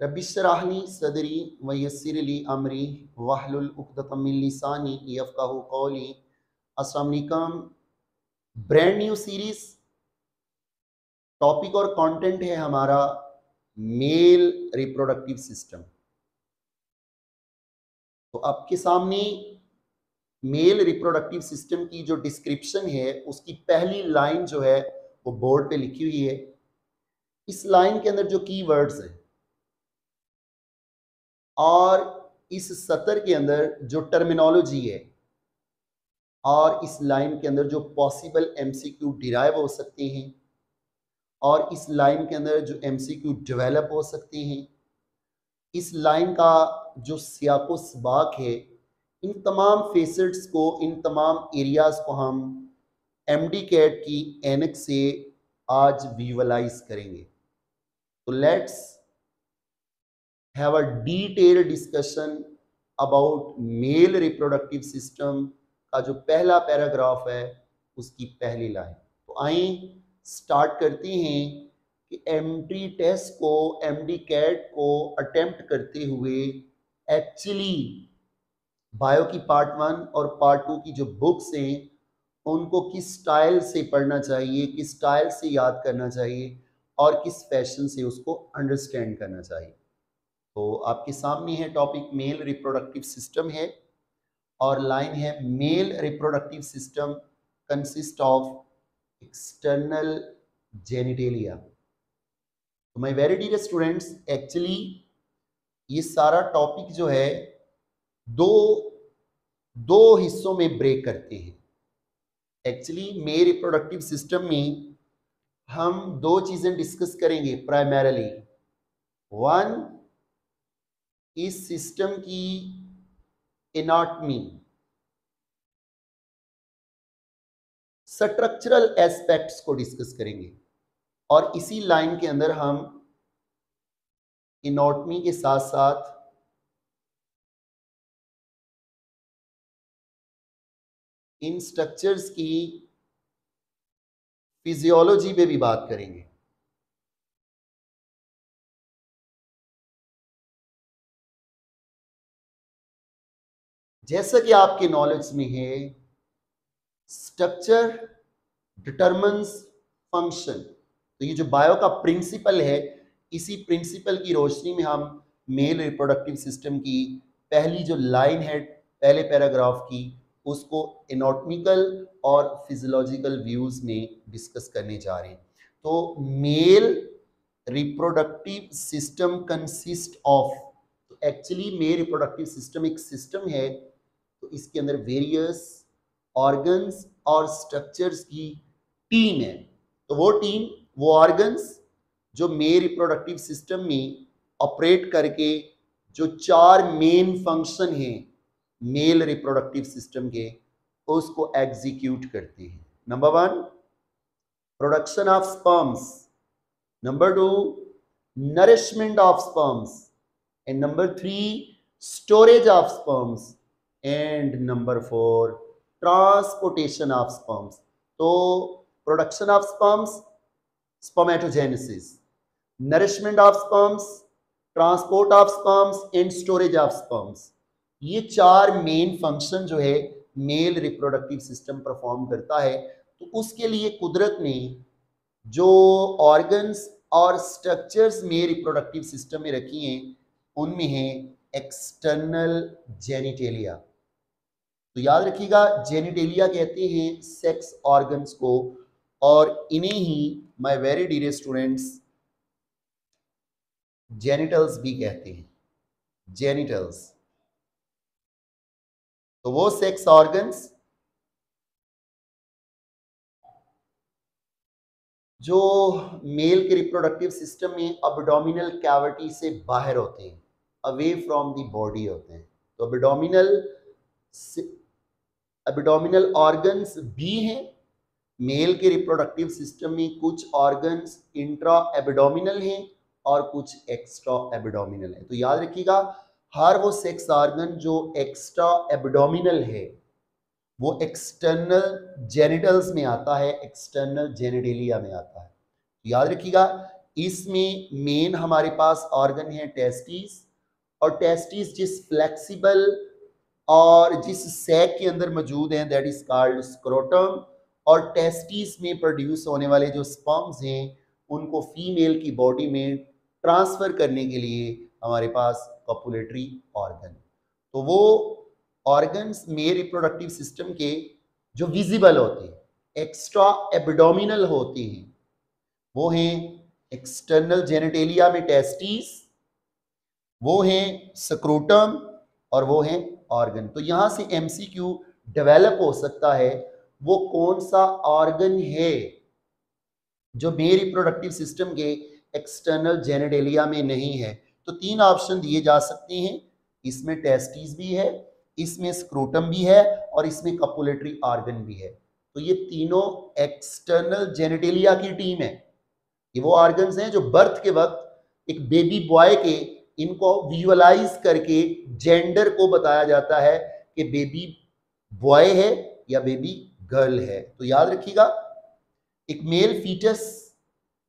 रबिशराहनी सदरी वयसरली अमरी वाहलुलतमिलसानी यफ़ाहू कौली। अस्सलाम ब्रांड न्यू सीरीज़ टॉपिक और कंटेंट है हमारा मेल रिप्रोडक्टिव सिस्टम तो आपके सामने मेल रिप्रोडक्टिव सिस्टम की जो डिस्क्रिप्शन है, उसकी पहली लाइन जो है, वो बोर्ड पे लिखी हुई है। इस लाइन के अंदर जो की वर्ड्स हैं और इस सतर के अंदर जो टर्मिनोलॉजी है, और इस लाइन के अंदर जो पॉसिबल एमसीक्यू डिराइव हो सकते हैं, और इस लाइन के अंदर जो एमसीक्यू डेवलप हो सकते हैं, इस लाइन का जो सियाको सबाक है, इन तमाम फेसेट्स को, इन तमाम एरियाज़ को हम एम डी कैट की एनक से आज विजुअलाइज करेंगे। तो let's have a detailed discussion about male reproductive system का जो पहला पैराग्राफ है, उसकी पहली लाइन तो आए स्टार्ट करते हैं कि एमटी टेस्ट को एम डी कैट को अटेम्प्ट करते हुए एक्चुअली बायो की पार्ट वन और पार्ट टू की जो बुक्स हैं, उनको किस स्टाइल से पढ़ना चाहिए, किस स्टाइल से याद करना चाहिए और किस फ़ैशन से उसको अंडरस्टैंड करना चाहिए। तो आपके सामने है टॉपिक मेल रिप्रोडक्टिव सिस्टम है और लाइन है male reproductive system consist of external genitalia तो my very dear students actually ये सारा टॉपिक जो है दो दो हिस्सों में ब्रेक करते हैं। एक्चुअली मेल रिप्रोडक्टिव सिस्टम में हम दो चीज़ें डिस्कस करेंगे प्राइमरली वन इस सिस्टम की एनाटमी स्ट्रक्चरल एस्पेक्ट्स को डिस्कस करेंगे। और इसी लाइन के अंदर हम इनोटमी के साथ साथ इन स्ट्रक्चर्स की फिजियोलॉजी पे भी बात करेंगे। जैसा कि आपके नॉलेज में है स्ट्रक्चर डिटरमन्स फ़ंक्शन तो ये जो बायो का प्रिंसिपल है, इसी प्रिंसिपल की रोशनी में हम मेल रिप्रोडक्टिव सिस्टम की पहली जो लाइन है, पहले पैराग्राफ की, उसको इनोटमिकल और फिजियोलॉजिकल व्यूज़ में डिस्कस करने जा रहे हैं। तो male reproductive system consist of actually male reproductive system एक सिस्टम है तो इसके अंदर वेरियस ऑर्गन्स और स्ट्रक्चर्स की टीम है। तो वो टीम वो ऑर्गन्स जो मे रिप्रोडक्टिव सिस्टम में ऑपरेट करके जो चार मेन फ़ंक्शन हैं मेल रिप्रोडक्टिव सिस्टम के, उसको एग्जीक्यूट करते हैं। Number one production of sperms number two nourishment of sperms and number three storage of sperms and number four, transportation of sperms. तो production of sperms, spermatogenesis. Nourishment of sperms, transport of sperms, and storage of sperms. ये चार main function जो है, male reproductive system perform करता है। तो उसके लिए कुदरत ने जो ऑर्गन्स और स्ट्रक्चर्स में रिप्रोडक्टिव सिस्टम में रखी हैं, उनमें है एक्सटर्नल जेनिटेलिया। तो याद रखिएगा जेनिटेलिया कहते हैं सेक्स ऑर्गन्स को, और इन्हें ही my very dear students genitals भी कहते हैं। जेनिटल्स तो वो सेक्स ऑर्गन्स जो मेल के रिप्रोडक्टिव सिस्टम में अबडोमिनल कैविटी से बाहर होते हैं अवे फ्रॉम दी बॉडी होते हैं। तो अबडोमिनल एबिडोमिनल ऑर्गन्स भी हैं। मेल के रिप्रोडक्टिव सिस्टम में कुछ ऑर्गन्स इंट्रा एबिडोमिनल हैं और कुछ एक्स्ट्रा एबिडोमिनल है। तो याद रखिएगा, हर वो सेक्स ऑर्गन जो एक्स्ट्रा एबिडोमिनल है, वो एक्सटर्नल जेनिटल्स में आता है एक्सटर्नल जेनिटेलिया में आता है। तो याद रखिएगा, इसमें मेन हमारे पास ऑर्गन है टेस्टिस और टेस्टिस जिस फ्लेक्सिबल और जिस सैक के अंदर मौजूद हैं दैट इज़ कॉल्ड स्क्रोटम और टेस्टिस में प्रोड्यूस होने वाले जो स्पम्स हैं, उनको फीमेल की बॉडी में ट्रांसफ़र करने के लिए हमारे पास कॉपुलेटरी ऑर्गन तो वो ऑर्गन्स मेल रिप्रोडक्टिव सिस्टम के जो विजिबल होते हैं एक्स्ट्रा एबडोमिनल होते हैं, वो हैं एक्सटर्नल जेनेटेलिया में टेस्टिस वो हैं स्क्रोटम और वो हैं ऑर्गन तो यहाँ से एमसीक्यू डेवलप हो सकता है। वो कौन सा ऑर्गन है जो मे रिप्रोडक्टिव सिस्टम के एक्सटर्नल जेनेडेलिया में नहीं है? तो तीन ऑप्शन दिए जा सकते हैं। इसमें टेस्टिस भी है, इसमें स्क्रोटम भी है और इसमें कपोलेटरी ऑर्गन भी है। तो ये तीनों एक्सटर्नल जेनेटेलिया की टीम है। ये वो ऑर्गन्स हैं जो बर्थ के वक्त एक बेबी बॉय के इनको विजुअलाइज करके जेंडर को बताया जाता है कि बेबी बॉय है या बेबी गर्ल है। तो याद रखिएगा, एक मेल फीटस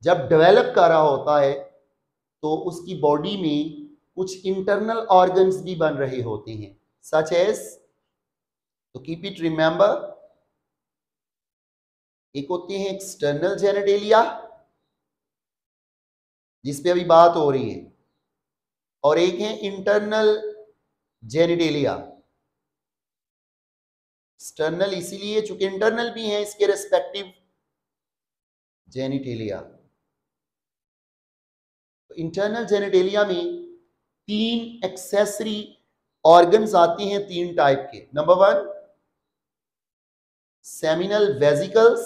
जब डेवलप कर रहा होता है तो उसकी बॉडी में कुछ इंटरनल ऑर्गन्स भी बन रहे होते हैं। सच एज तो कीप इट रिमेंबर, एक होते हैं एक्सटर्नल जेनेटेलिया, जिस पे अभी बात हो रही है। और एक है इंटरनल जेनिडेलिया एक्सटर्नल इसीलिए चूँकि इंटरनल भी है, इसके रेस्पेक्टिव जेनिटेलिया तो इंटरनल जेनिटेलिया में तीन एक्सेसरी ऑर्गन्स आते हैं तीन टाइप के। नंबर वन सेमिनल वेजिकल्स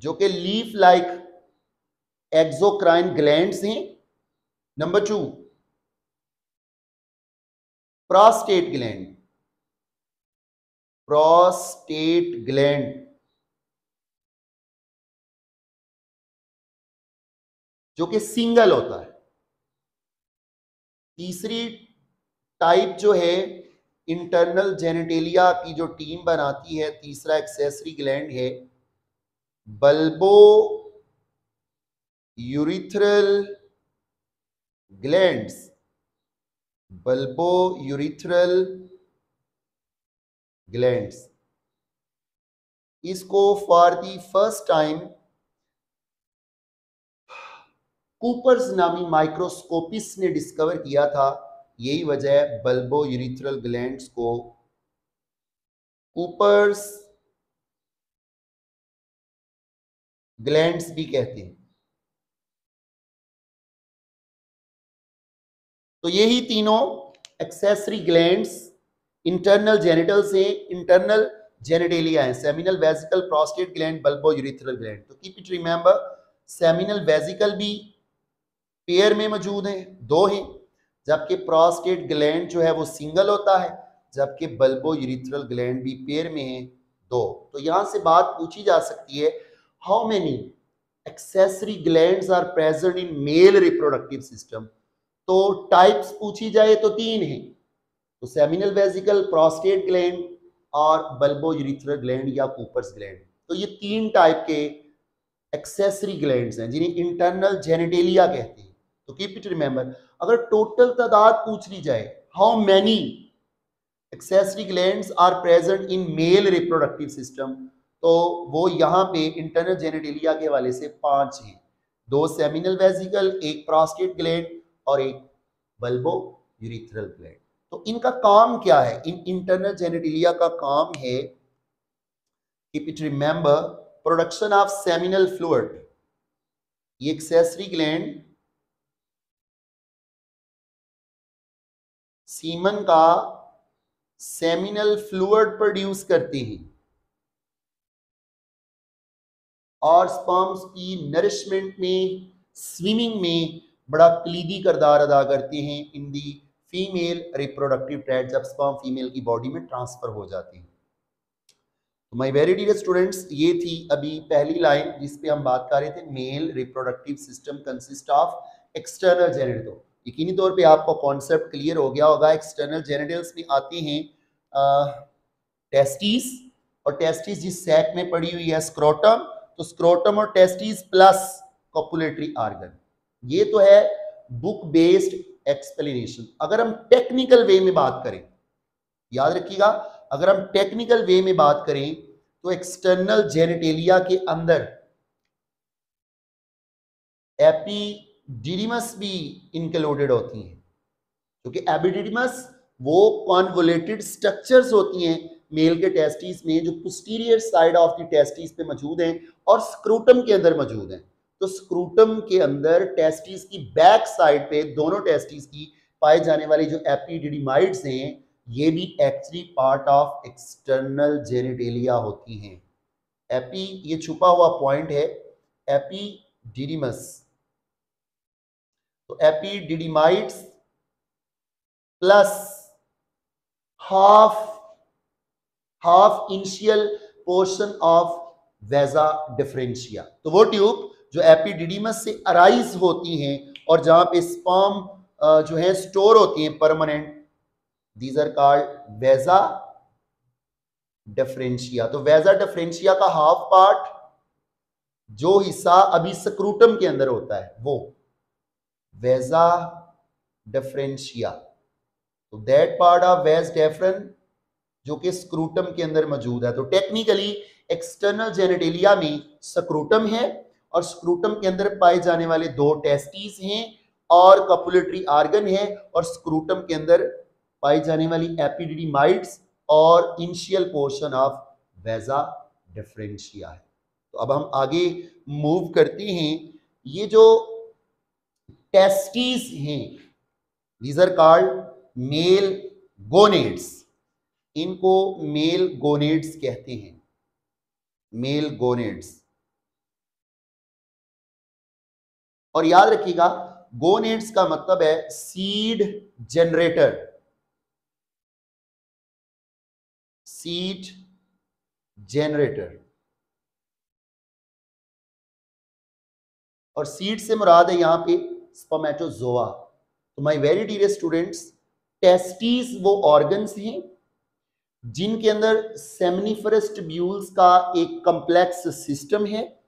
जो कि लीफ लाइक एक्सोक्राइन ग्लैंड्स हैं। Number two, prostate gland. Prostate gland. जो कि सिंगल होता है। तीसरी टाइप जो है, इंटरनल जेनेटेलिया की जो टीम बनाती है, तीसरा एक्सेसरी ग्लैंड है। Bulbourethral glands. Bulbourethral glands. इसको for the first time Cowper's नामी माइक्रोस्कोपिस ने डिस्कवर किया था। यही वजह है बल्बो यूरिथ्रल ग्लैंड्स को। कूपर्स ग्लैंड्स भी कहते हैं। तो यही तीनों एक्सेसरी ग्लैंड्स इंटरनल जेनिटल से इंटरनल जेनेटेलिया है। Seminal vesicle prostate gland bulbo urethral gland तो keep it remember seminal vesicle भी पेयर में मौजूद है, दो हैं। जबकि प्रोस्टेट ग्लैंड जो है वो सिंगल होता है, जबकि बल्बो यूरिथ्रल ग्लैंड भी पेयर में है, दो। तो यहाँ से बात पूछी जा सकती है how many accessory glands are present in male reproductive system? तो टाइप्स पूछी जाए तो तीन हैं। तो सेमिनल वेजिकल प्रोस्टेट ग्लैंड और बल्बो यूरिथ्रल ग्लैंड या कूपर्स ग्लैंड तो ये तीन टाइप के एक्सेसरी ग्लैंड्स हैं, जिन्हें इंटरनल जेनेटेलिया कहते हैं। तो कीप इट रिमेंबर अगर टोटल तादाद पूछ ली जाए how many accessory glands are present in male reproductive system तो वो यहाँ पे इंटरनल जेनेटेलिया के वाले से पाँच हैं। दो सेमिनल वेजिकल एक प्रोस्टेट ग्लैंड और एक बल्बो यूरिथ्रल ग्लैंड तो इनका काम क्या है? इन इंटरनल जेनेटेलिया का काम है keep it remember production of seminal fluid ये एक्सेसरी ग्लैंड सीमन का सेमिनल फ्लूड प्रोड्यूस करते हैं। और स्पर्म्स की नरिशमेंट में स्विमिंग में बड़ा क्लीदी करदार अदा करते हैं इन दी फीमेल रिप्रोडक्टिव ट्रैट जब स्पर्म फीमेल की बॉडी में ट्रांसफ़र हो जाती है। माय वेरी डियर स्टूडेंट्स ये थी अभी पहली लाइन जिस पे हम बात कर रहे थे male reproductive system consist of external genital यकीनी तौर पे आपको कॉन्सेप्ट क्लियर हो गया होगा एक्सटर्नल जेनेटल्स में आते हैं टेस्टिस और टेस्टिस जिस सैक में पड़ी हुई है स्क्रोटम तो स्क्रोटम और टेस्टिस प्लस कॉपुलेटरी आर्गन ये तो है बुक बेस्ड एक्सप्लेनेशन अगर हम टेक्निकल वे में बात करें, याद रखिएगा, अगर हम टेक्निकल वे में बात करें तो एक्सटर्नल जेनेटेलिया के अंदर एपीडिडीमस भी इंक्लूडेड होती हैं। क्योंकि एपिडिडीमस वो कॉन्वोलेटेड स्ट्रक्चर्स होती हैं मेल के टेस्टिस में, जो posterior side of the testis पे मौजूद हैं और स्क्रूटम के अंदर मौजूद हैं। तो स्क्रूटम के अंदर टेस्टिस की बैक साइड पे दोनों टेस्टिस की पाए जाने वाली जो एपिडिडीमाइड्स हैं, ये भी actually part of external genitalia होती हैं। एपी ये छुपा हुआ पॉइंट है एपीडिडीमस तो epididymides plus half half initial portion of vasa deferentia तो वो ट्यूब जो एपिडिडीमस से अराइज होती हैं और जहाँ पे स्पर्म जो है स्टोर होती हैं permanent these are called vasa deferentia तो वेजा डिफरेंशिया का हाफ़ पार्ट जो हिस्सा अभी स्क्रूटम के अंदर होता है, वो वेजा डिफरेंशिया तो that part of vas deferens जो कि स्क्रूटम के अंदर मौजूद है। तो टेक्निकली एक्सटर्नल जेनेटेलिया में स्क्रूटम है और स्क्रूटम के अंदर पाए जाने वाले दो टेस्टिस हैं और कपुलेटरी आर्गन है और स्क्रूटम के अंदर पाई जाने वाली एपिडिडीमाइड्स और initial portion of vasa deferentia है। तो अब हम आगे मूव करते हैं। ये जो टेस्टिस हैं दीज आर मेल गोनेड्स इनको मेल गोनेड्स कहते हैं। Male gonads. और याद रखिएगा, गोनेड्स का मतलब है सीड जनरेटर सीड जनरेटर और सीड से मुराद है यहाँ पे स्पर्मेटोजोआ तो my very dear students testis वो ऑर्गन्स हैं जिनके अंदर सेमनीफरस ट्यूब्यूल्स का एक कम्प्लेक्स सिस्टम है,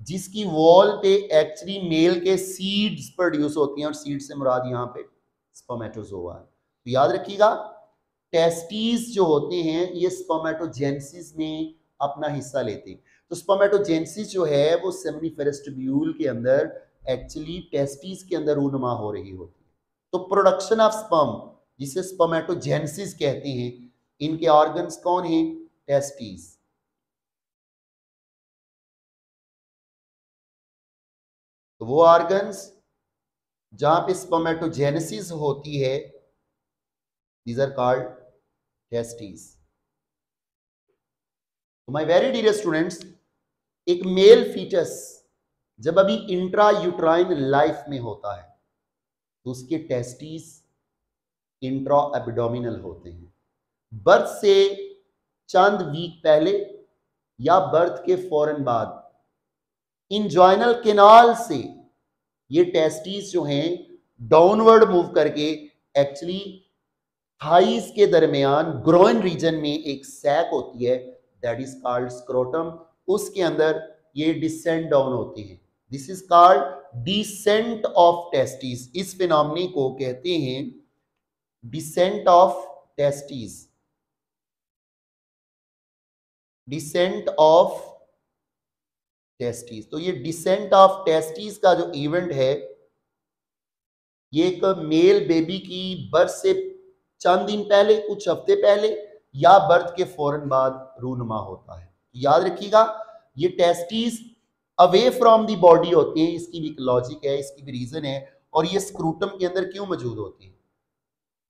जिसकी वॉल पे एक्चुअली मेल के सीड्स प्रोड्यूस होती हैं और सीड से मुराद यहाँ पे स्पर्मेटोजोआ है। तो याद रखिएगा टेस्टीज जो होते हैं, ये स्पर्मेटोजेंसिस में अपना हिस्सा लेते हैं। तो स्पर्मेटोजेंसिस जो है, वो सेमनीफेरस ट्यूब्यूल के अंदर एक्चुअली टेस्टीज के अंदर रूनमा हो रही होती है। तो प्रोडक्शन ऑफ़ स्पर्म जिसे स्पर्मेटोजेंसिस कहते हैं इनके ऑर्गन्स कौन हैं? टेस्टीज तो वो ऑर्गन्स जहाँ पे स्पर्मेटोजेनेसिस होती है दीज आर कॉल्ड टेस्टिस तो माय वेरी डियर स्टूडेंट्स एक मेल फीटस जब अभी इंट्रा यूट्राइन लाइफ में होता है तो उसके टेस्टिस इंट्रा एबडोमिनल होते हैं। बर्थ से चंद वीक पहले या बर्थ के फ़ौरन बाद। इंजॉइनल केनाल से ये टेस्टिस जो हैं डाउनवर्ड मूव करके एक्चुअली थाइस के दरमियान ग्रोइन रीजन में एक सैक होती है दैट इज़ कॉल्ड स्क्रोटम उसके अंदर ये डिसेंट डाउन होते हैं। This is called descent of testis इस फिनोमनी को कहते हैं descent of testis descent of testis तो ये डिसेंट ऑफ़ टेस्टिस का जो इवेंट है, ये एक मेल बेबी की बर्थ से चंद दिन पहले, कुछ हफ़्ते पहले या बर्थ के फ़ौरन बाद रूनमा होता है। याद रखिएगा, ये testis away from the body होती है, इसकी भी लॉजिक है, इसकी भी रीजन है, और ये स्क्रूटम के अंदर क्यों मौजूद होती है?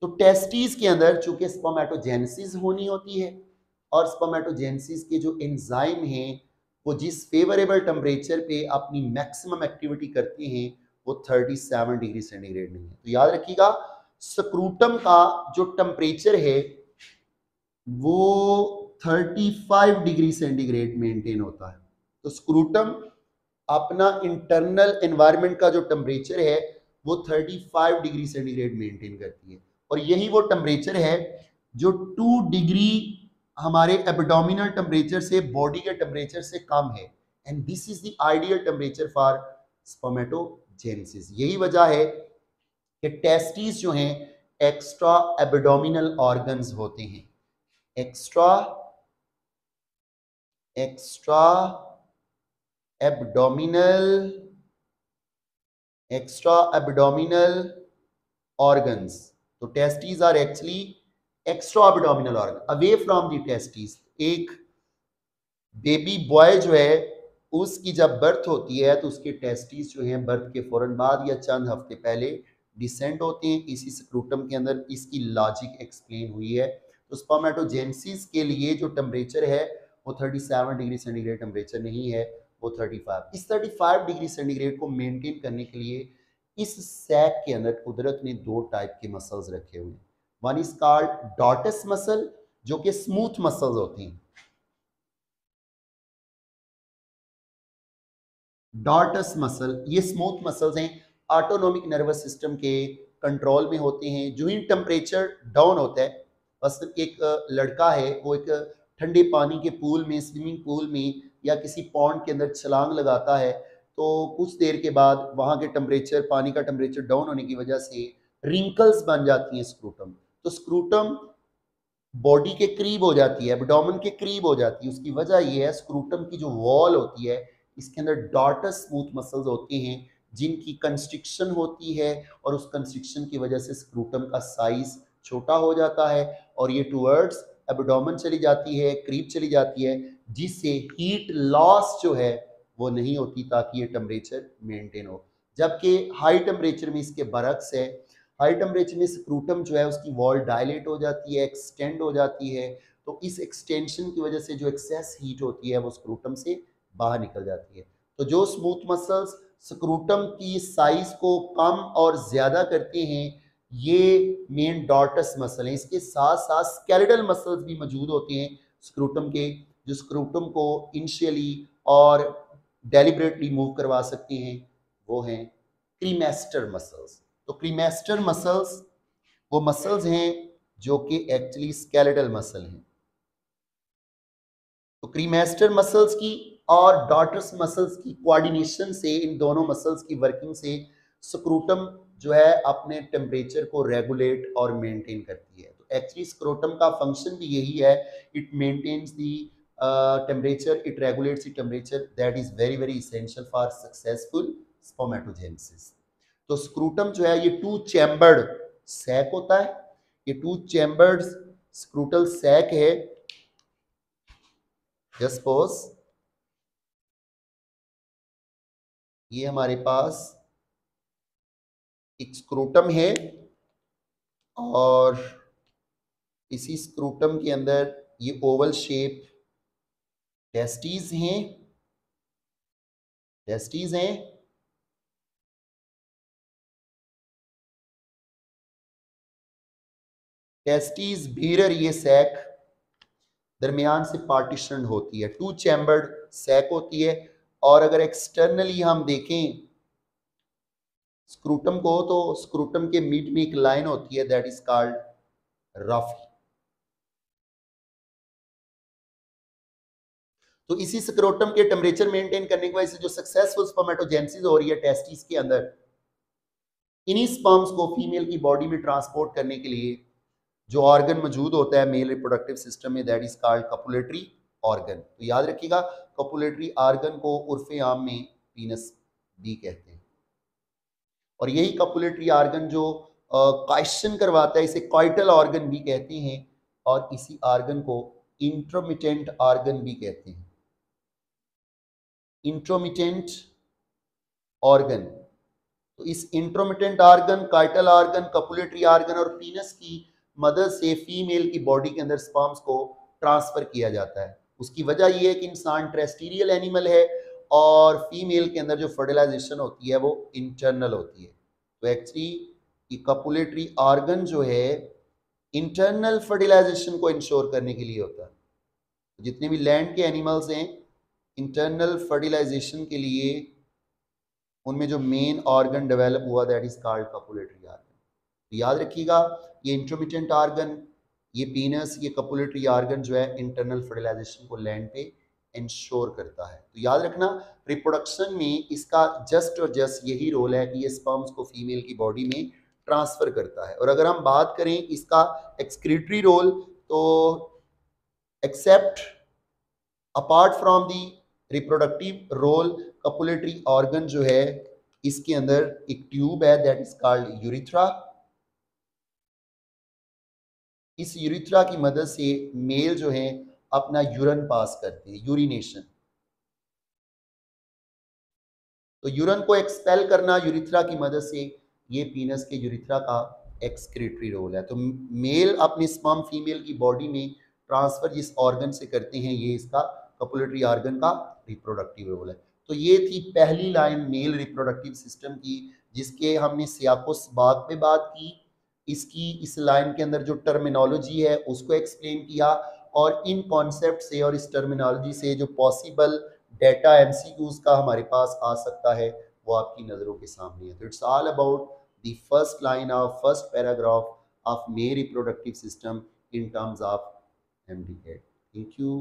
तो टेस्टिस के अंदर चूँकि स्पर्मेटोजेनेसिस होनी होती है और स्पर्मेटोजेनेसिस के जो एंजाइम हैं, वो जिस फेवरेबल टेम्परेचर पे अपनी मैक्सिमम एक्टिविटी करते हैं, वो 37 डिग्री सेंटीग्रेड नहीं है। तो याद रखिएगा स्क्रूटम का जो टेम्परेचर है, वो 35 डिग्री सेंटीग्रेड मेंटेन होता है। तो स्क्रूटम अपना इंटरनल एनवायरनमेंट का जो टेम्परेचर है, वो 35 डिग्री सेंटीग्रेड मेंटेन करती है। और यही वो टेम्परेचर है, जो 2 डिग्री हमारे एबडोमिनल टेम्परेचर से बॉडी के टेम्परेचर से कम है। And this is the ideal temperature for spermatogenesis यही वजह है कि टेस्टिस जो हैं एक्स्ट्रा एबडोमिनल ऑर्गन्स होते हैं। Extra extra abdominal extra abdominal organs तो testes are actually extra abdominal organ away from the testes एक बेबी बॉय जो है, उसकी जब बर्थ होती है तो उसके टेस्टीज जो हैं बर्थ के फ़ौरन बाद या चंद हफ़्ते पहले डिसेंड होते हैं, इसी स्क्रूटम के अंदर इसकी लॉजिक एक्सप्लेन हुई है। तो स्पर्मेटोजेनेसिस के लिए जो टेम्परेचर है, वो 37 डिग्री सेंटीग्रेड टेम्परेचर नहीं है, वो 35 इस 35 डिग्री सेंटीग्रेड को मेंटेन करने के लिए इस सैक के अंदर कुदरत ने दो टाइप के मसल्स रखे हुए हैं। One is called dartos muscle जो कि स्मूथ मसल्स होती हैं। डॉटस मसल ये स्मूथ मसल्स हैं। ऑटोनोमिक नर्वस सिस्टम के कंट्रोल में होते हैं। जो ही टेम्परेचर डाउन होता है, बस एक लड़का है, वो एक ठंडे पानी के पूल में स्विमिंग पूल में या किसी पॉन्ड के अंदर छलांग लगाता है तो कुछ देर के बाद वहाँ के टेम्परेचर पानी का टेम्परेचर डाउन होने की वजह से रिंकल्स बन जाती हैं स्क्रूटम तो स्क्रूटम बॉडी के करीब हो जाती है एबडोमन के करीब हो जाती है। उसकी वजह यह है स्क्रूटम की जो वॉल होती है, इसके अंदर डॉटस स्मूथ मसल्स होते हैं, जिनकी कंस्ट्रिक्शन होती है और उस कंस्ट्रिक्शन की वजह से स्क्रूटम का साइज़ छोटा हो जाता है और ये टूवर्ड्स एबडोमन चली जाती है, करीब चली जाती है, जिससे हीट लॉस जो है, वो नहीं होती ताकि ये टेम्परेचर मेंटेन हो। जबकि हाई टेम्परेचर में इसके बरक्स है हाई टेम्परेचर में स्क्रूटम जो है उसकी वॉल डायलेट हो जाती है एक्सटेंड हो जाती है तो इस एक्सटेंशन की वजह से जो एक्सेस हीट होती है, वो स्क्रूटम से बाहर निकल जाती है। तो जो स्मूथ मसल्स स्क्रूटम की साइज़ को कम और ज़्यादा करते हैं, ये मेन डॉटस मसल हैं। इसके साथ साथ स्केलेटल मसल्स भी मौजूद होते हैं स्क्रूटम के, जो स्क्रूटम को इनिशियली और डेलिबरेटली मूव करवा सकते हैं, वो हैं क्रीमेस्टर मसल्स तो क्रीमेस्टर मसल्स वो मसल्स हैं जो कि एक्चुअली स्केलेटल मसल हैं। तो क्रीमेस्टर मसल्स की और डॉटर्स मसल्स की कोऑर्डिनेशन से, इन दोनों मसल्स की वर्किंग से स्क्रूटम जो है अपने टेम्परेचर को रेगुलेट और मेंटेन करती है। तो एक्चुअली स्क्रोटम का फ़ंक्शन भी यही है it maintains the temperature it regulates the temperature that is very very essential for successful spermatogenesis तो स्क्रूटम जो है, ये टू चैम्बर्ड सैक होता है। ये टू चैम्बर्ड स्क्रूटल सैक है। सपोज़ ये हमारे पास एक स्क्रूटम है और इसी स्क्रूटम के अंदर ये ओवल शेप टेस्टीज हैं। टेस्टीज हैं। टेस्टीज भीरर ये सैक दरमियान से पार्टीशन होती है। टू चैम्बर्ड सैक होती है और अगर एक्सटर्नली हम देखें स्क्रूटम को तो स्क्रूटम के मीट में एक लाइन होती है दैट इज़ कॉल्ड रफ तो इसी स्क्रोटम के टेम्परेचर मेंटेन करने की वजह से जो सक्सेसफुल स्पर्मेटोजेनेसिस हो रही है टेस्टिस के अंदर, इन्हीं स्पर्म्स को फीमेल की बॉडी में ट्रांसपोर्ट करने के लिए जो ऑर्गन मौजूद होता है मेल रिप्रोडक्टिव सिस्टम में that is called copulatory organ तो याद रखिएगा कपुलेटरी ऑर्गन को उर्फ़ आम में पीनस भी कहते हैं। और यही कपुलेटरी ऑर्गन जो क्वेश्चन करवाता है, इसे कॉइटल ऑर्गन भी कहते हैं और इसी ऑर्गन को इंट्रोमिटेंट ऑर्गन भी कहते हैं। इंट्रोमिटेंट ऑर्गन तो इस intromittent organ coital organ copulatory organ और पीनस की मदद से फीमेल की बॉडी के अंदर स्पर्म्स को ट्रांसफ़र किया जाता है। उसकी वजह यह है कि इंसान ट्रेस्टीरियल एनिमल है और फीमेल के अंदर जो फर्टिलाइजेशन होती है, वो इंटरनल होती है। तो एक्चुअली कपुलेटरी ऑर्गन जो है इंटरनल फर्टिलाइजेशन को इंश्योर करने के लिए होता है। जितने भी लैंड के एनिमल्स हैं इंटरनल फर्टिलाइजेशन के लिए उनमें जो मेन ऑर्गन डेवलप हुआ that is called copulatory organ तो याद रखिएगा, ये इंटरमीडियंट ऑर्गन ये पीनस ये कपुलेटरी आर्गन जो है इंटरनल फर्टिलाइजेशन को लैंड पे इंश्योर करता है। तो याद रखना रिप्रोडक्शन में इसका जस्ट और जस्ट यही रोल है कि ये स्पर्म्स को फीमेल की बॉडी में ट्रांसफ़र करता है। और अगर हम बात करें इसका एक्सक्रीटरी रोल तो except apart from the reproductive role copulatory organ जो है, इसके अंदर एक ट्यूब है दैट इज़ कॉल्ड यूरिथ्रा इस यूरिथ्रा की मदद से मेल जो है, अपना यूरन पास करते हैं यूरिनेशन तो यूरन को एक्सपेल करना यूरिथ्रा की मदद से, ये पीनस के यूरिथ्रा का एक्सक्रेटरी रोल है. तो मेल अपने स्पर्म फीमेल की बॉडी में ट्रांसफ़र जिस ऑर्गन से करते हैं, ये इसका कपुलेटरी ऑर्गन का रिप्रोडक्टिव रोल है. तो ये थी पहली लाइन मेल रिप्रोडक्टिव सिस्टम की, जिसके हमने सियाकोस बाग पे बात की इसकी, इस लाइन के अंदर जो टर्मिनोलॉजी है, उसको एक्सप्लेन किया और इन कॉन्सेप्ट से और इस टर्मिनोलॉजी से जो पॉसिबल डेटा एम का हमारे पास आ सकता है, वो आपकी नज़रों के सामने है। तो it's all about the first line of first paragraph of male reproductive system in terms of M thank you